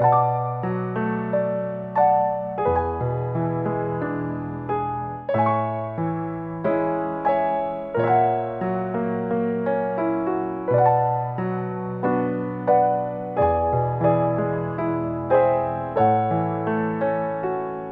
Bye.